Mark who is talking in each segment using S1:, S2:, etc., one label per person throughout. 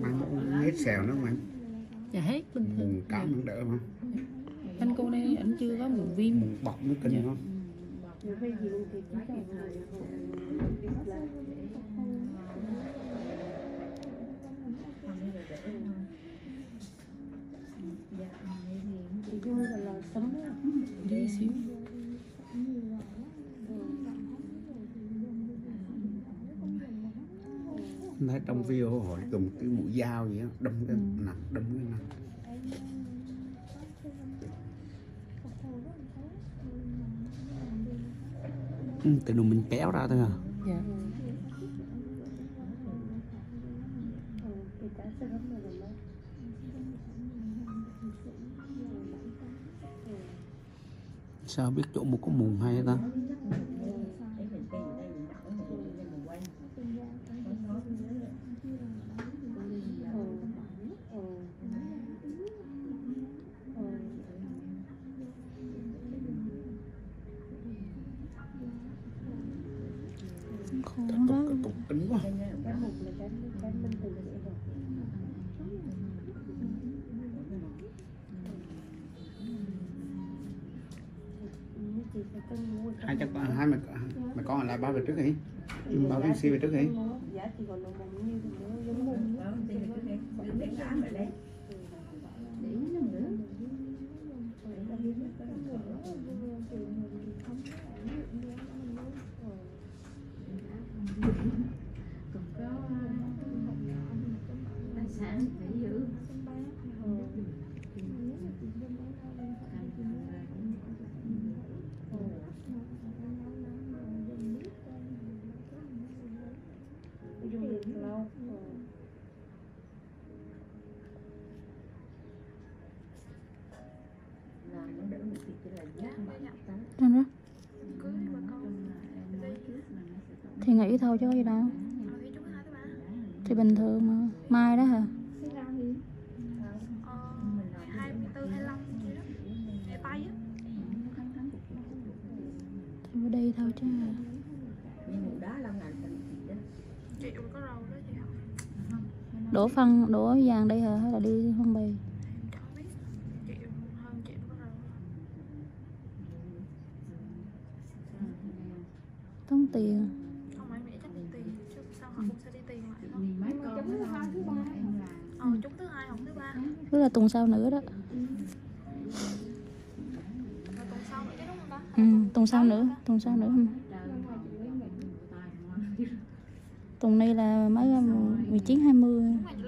S1: Mang hết xèo nữa mà
S2: dạ hết bình thường
S1: Mùng cảm cũng đỡ không?
S2: anh cô đây anh chưa có mụn viêm
S1: Mùng bọc nó kinh không? Thấy trong video hỏi cầm cái mũi dao gì đó Đâm cái nặng, đâm cái nặng. Ừ, từ đầu mình kéo ra thôi à.
S2: Dạ.
S1: Sao biết chỗ một có mùng hay ta
S2: khó
S1: tục
S2: đó
S1: tục tính quá hai chắc hai mẹ mẹ con là ba về trước đi ba cái xi về trước đi
S3: sản phải giữ. Làm nó đỡ một tí chứ là giá mà
S2: Nên đó thì nghỉ thôi chứ có gì đâu thì bình thường mà. Mai đó hả? Thì mới đi thôi chứ.
S3: Đó
S2: đổ phân đổ vàng đây hả? Hay là đi phong bì? Tốn tiền
S3: vì mấy con nó lo em làm
S4: Ờ, chúng thứ hai học thứ
S2: tức là tuần sau nữa đó. Ừ, tuần sau nữa tuần sau nữa. Tuần này là mấy 19 20 mươi.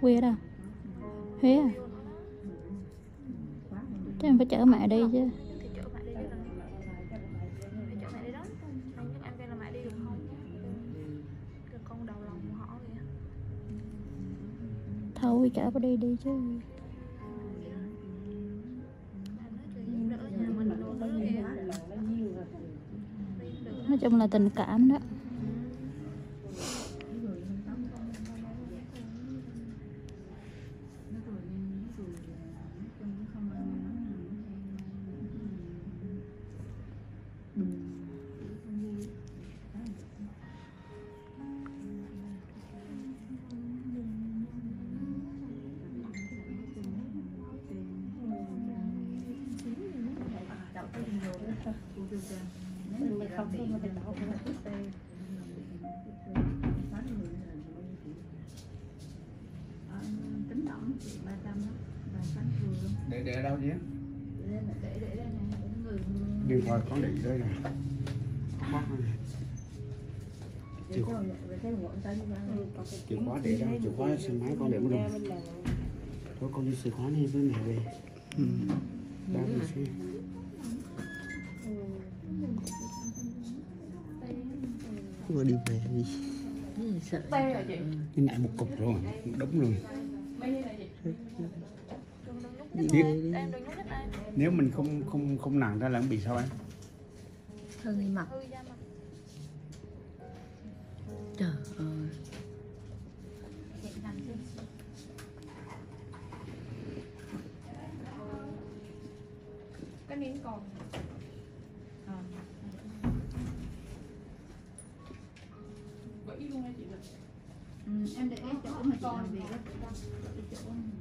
S2: Quê ở đâu huế à? Chắc em phải chở mẹ đi chứ.
S4: Thì chở vào đi đi nói
S2: chung là tình cảm đó.
S3: Được tính tổng chị ba trăm và sáng vừa
S1: để để đâu chứ
S3: để để để đây này để
S1: điện. Thoại có định đây này khóa. Này.
S3: để
S1: chìa khóa để đâu chìa khóa xe máy con để mất rồi.
S5: Thôi con đi sửa khóa này với mẹ về
S6: Ừ.
S5: Ba về xưa
S3: Vừa đi về đi Sợ
S5: Nhưng lại một cục rồi Đúng
S4: nhích em
S5: Nếu mình không không không nặng ra là nó bị sao anh?
S3: Hơi
S4: da mặt.
S3: Trời ơi.
S2: Cái miếng còn chỗ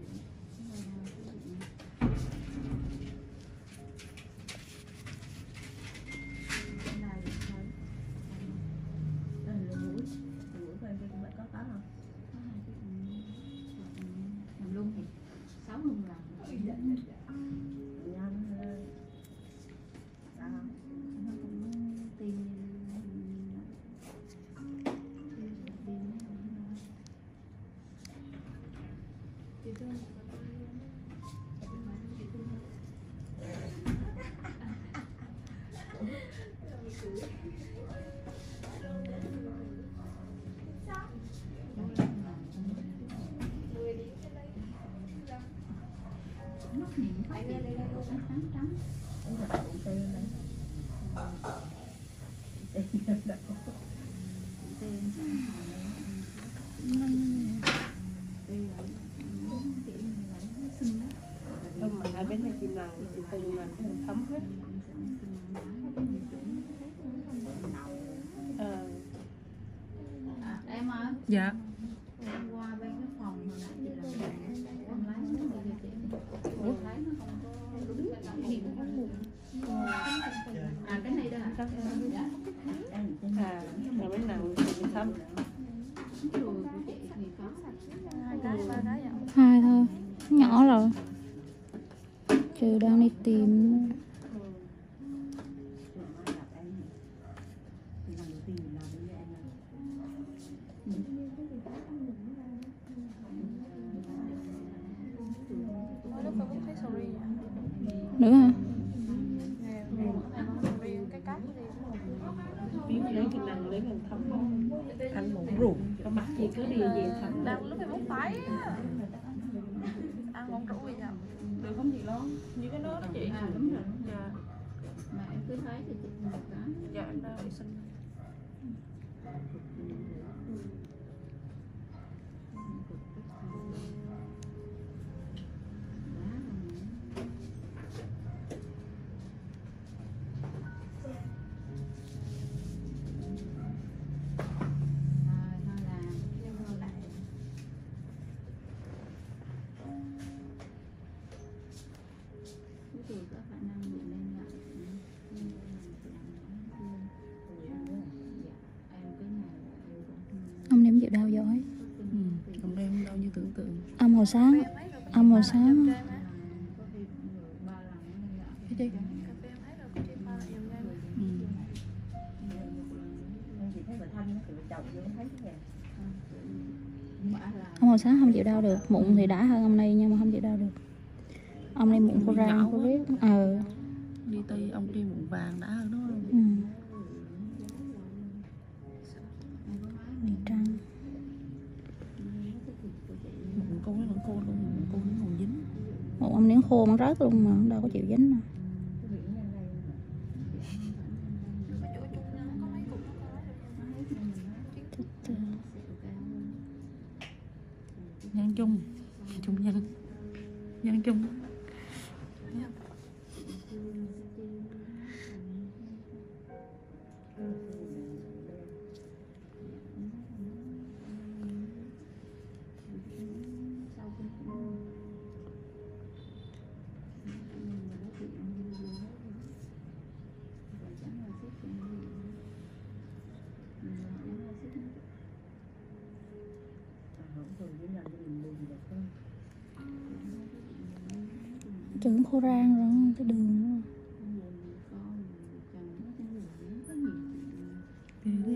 S2: nó nhìn thấy đây đây đây trắng trắng trắng
S7: Không mà chim tây nàng cũng thấm hết. Ờ,
S2: em ơi
S3: Dạ
S2: em qua bên cái phòng nãy chị làm em lái nó bây giờ chị em lái nó không có đúng thì nó à cái này đó
S7: à, nhà bên thấm.
S2: của chị
S4: cái cái vậy
S6: Hai thôi Nhỏ rồi Trừ đang đi tìm Nữa
S7: thấm. Ăn một rượu, có mặt gì cứ đi về thấm.
S4: đang lúc Facebook phải á. ăn một rượu
S7: không chị lo? Như cái đó đó chị.
S2: à đúng rồi
S7: Dạ,
S2: mà em cứ thấy thì chị một cái
S7: dạ em đang đi xin.
S4: Dùm em
S3: ừ.
S2: bả là
S6: Ông hồi sáng không chịu đau được Mụn thì đã hơn ông này nhưng mà không chịu đau được Ông này mụn khô rang khô riết Ờ
S3: Đi Tây ông đi muộn vàng đã hơn đúng không?
S6: ừ. Ông nén khô mà rớt luôn mà, đâu có chịu dính đâu.
S3: Nhân chung. Chung. Nhân Nhân chung.
S6: Trứng khô rang rồi Cái đường nữa.
S3: Cái thứ